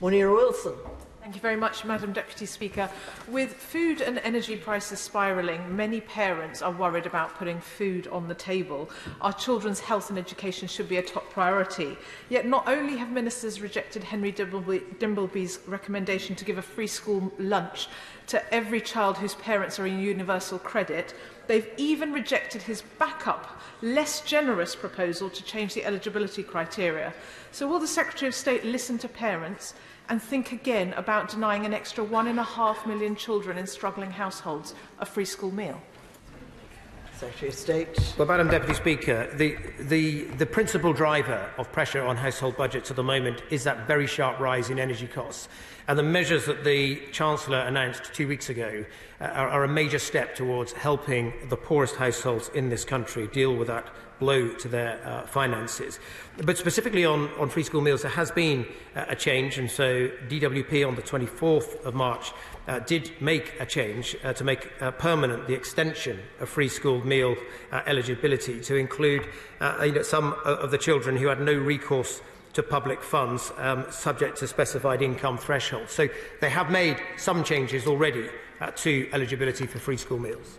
Monira Wilson. Thank you very much, Madam Deputy Speaker. With food and energy prices spiralling, many parents are worried about putting food on the table. Our children's health and education should be a top priority. Yet not only have ministers rejected Henry Dimbleby, Dimbleby's recommendation to give a free school lunch to every child whose parents are in universal credit, They've even rejected his backup, less generous proposal to change the eligibility criteria. So will the Secretary of State listen to parents and think again about denying an extra one and a half million children in struggling households a free school meal? Secretary of State. Well, Madam Deputy Speaker, the, the, the principal driver of pressure on household budgets at the moment is that very sharp rise in energy costs. And the measures that the Chancellor announced two weeks ago uh, are, are a major step towards helping the poorest households in this country deal with that blow to their uh, finances. But specifically on, on free school meals, there has been uh, a change, and so DWP on the 24th of March uh, did make a change uh, to make uh, permanent the extension of free school meal uh, eligibility to include uh, you know, some of the children who had no recourse to public funds um, subject to specified income thresholds. So they have made some changes already uh, to eligibility for free school meals.